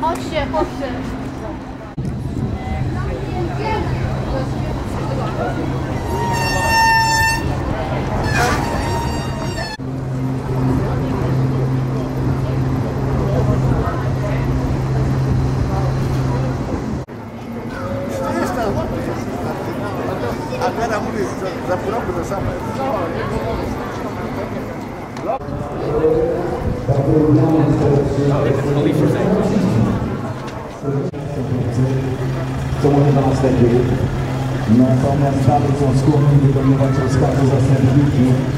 Chodźcie, chodźcie. Agora mulher, já por algo da sama. Não, Comunidad de Natomiast dalej są skłonni wykonywać rozkazy zastępnicze